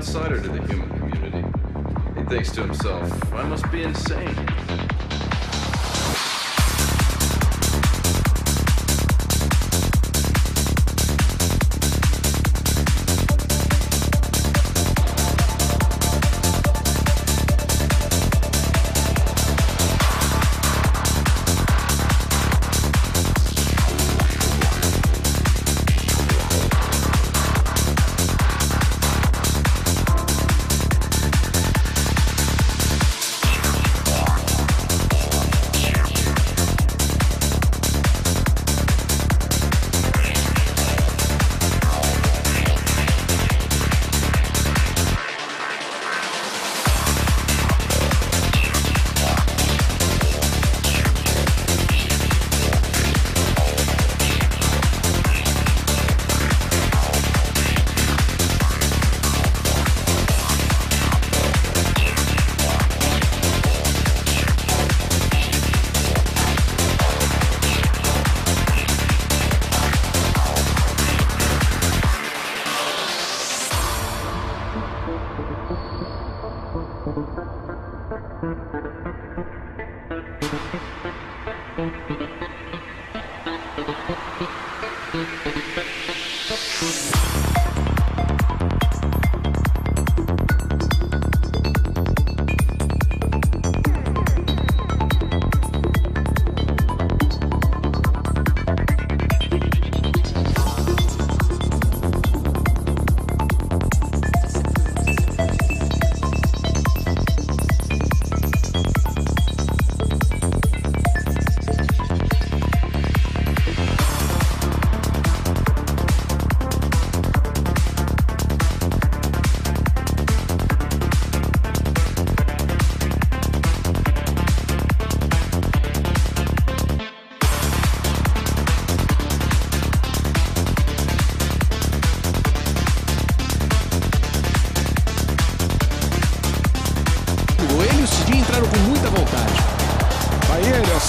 Outsider to the human community. He thinks to himself, I must be insane. Ele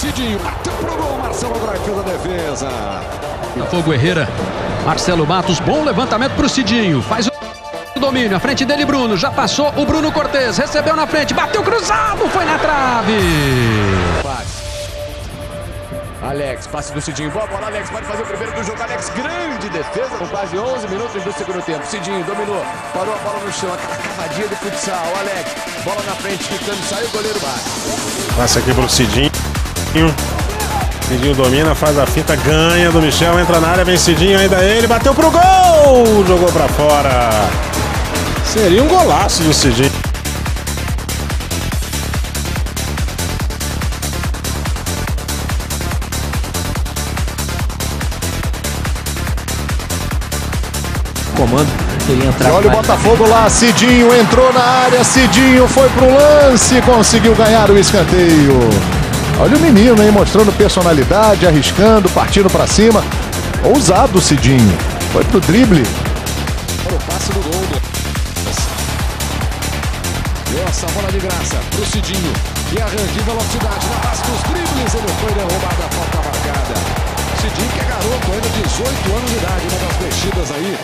Cidinho, bateu pro gol, Marcelo Brasil da defesa. Fogo Herrera, Marcelo Matos, bom levantamento pro Cidinho. Faz o domínio, à frente dele Bruno, já passou o Bruno Cortez, recebeu na frente, bateu cruzado, foi na trave. Passe. Alex, passe do Cidinho. Boa bola, Alex. Pode fazer o primeiro do jogo. Alex, grande defesa. Com quase 11 minutos do segundo tempo. Cidinho dominou. Parou a bola no chão. Aquela cavadinha de futsal. Alex, bola na frente, ficando. Saiu o goleiro bate. Passa aqui pro Cidinho. Cidinho domina, faz a fita, ganha do Michel, entra na área, vem Cidinho, ainda ele, bateu pro gol! Jogou pra fora. Seria um golaço do Cidinho. comando. Queria entrar E olha o Botafogo lá. Cidinho entrou na área. Cidinho foi pro lance. Conseguiu ganhar o escanteio. Olha o menino, hein? Mostrando personalidade, arriscando, partindo pra cima. Ousado o Cidinho. Foi pro drible. Olha o passe do gol. Deu essa bola de graça pro Cidinho. Que arranque velocidade na base dos dribles. Ele foi derrubado a falta marcada. Cidinho que é garoto, ainda 18 anos de idade, uma das mexidas aí.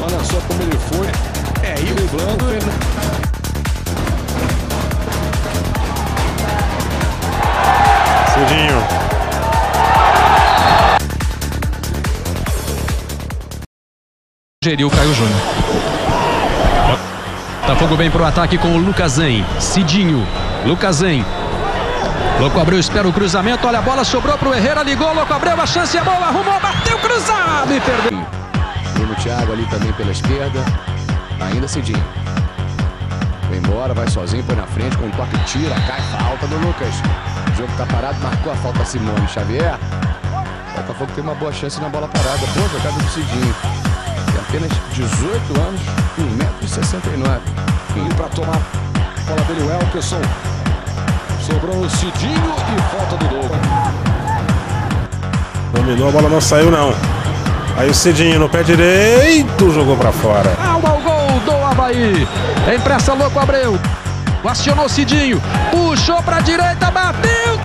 Olha só como ele foi. É, e driblando. Cidinho. Geriu Caio Júnior. Botafogo vem pro ataque com o Lucasen. Cidinho. Lucasen. Louco Abreu espera o cruzamento. Olha a bola, sobrou pro Herrera, ligou. Louco Abreu, a chance é boa, arrumou, bateu cruzado e perdeu. Bruno Thiago ali também pela esquerda. Ainda Cidinho. Vem embora, vai sozinho, põe na frente, com um toque tira, cai, falta do Lucas. O jogo tá parado, marcou a falta Simone Xavier. O Botafogo tem uma boa chance na bola parada. Boa jogada do Cidinho. Tem apenas 18 anos, 1,69m. E para tomar a bola dele, o Elkerson. Sobrou o Cidinho e falta do gol. Dominou, a bola não saiu não. Aí o Cidinho no pé direito jogou pra fora. Alma ao gol do Havaí. Empresta Louco Abreu. Acionou Cidinho. Puxou pra direita, bateu.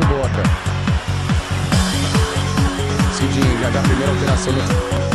Cidinho, já dá a primeira alteração.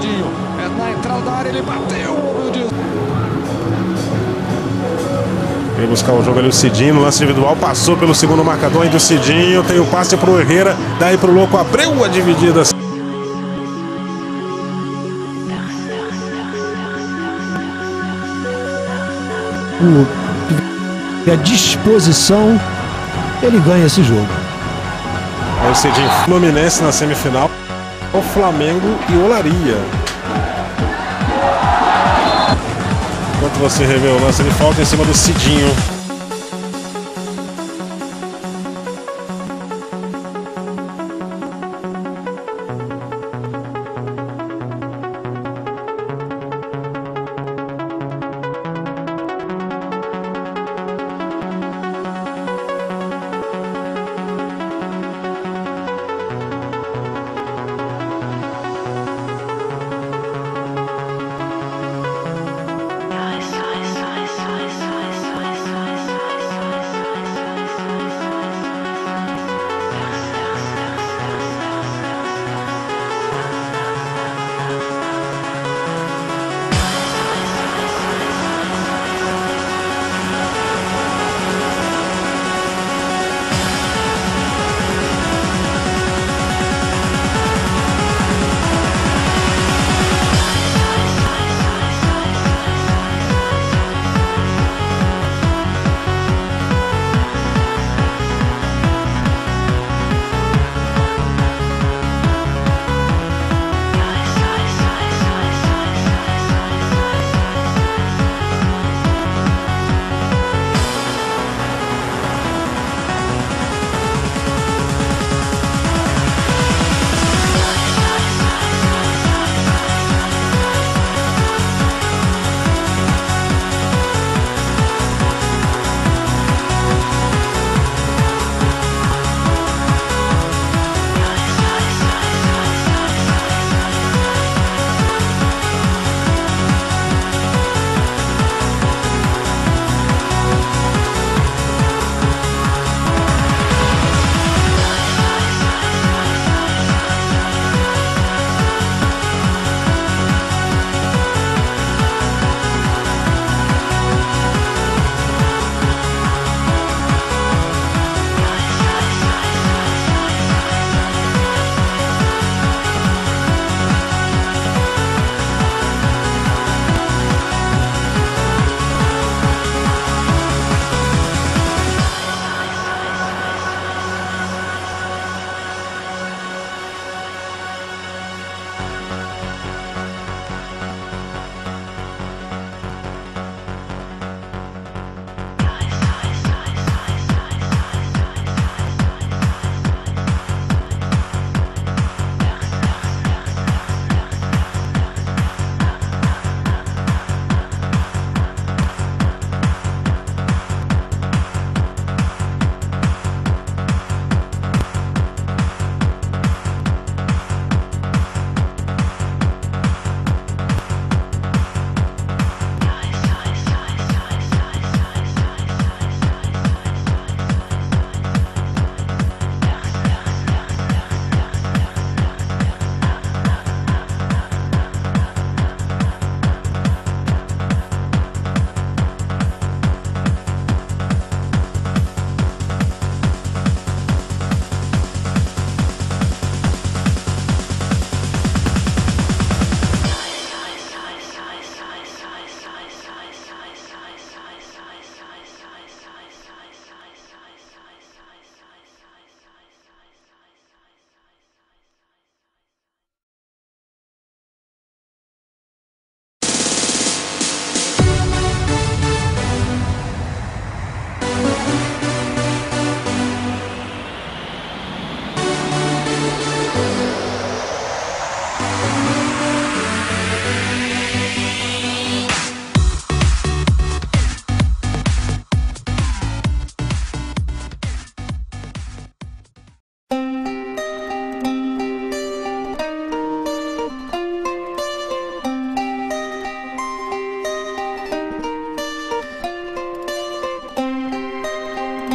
Cidinho. É na entrada da área, ele bateu. Veio buscar o jogo ali o Cidinho no lance individual, passou pelo segundo marcador ainda o Cidinho, tem o passe pro Herrera, daí pro Louco, abriu a dividida. O, a disposição, ele ganha esse jogo. Aí o Cidinho, Fluminense na semifinal, o Flamengo e Olaria. Enquanto você revê o lance de falta em cima do Cidinho.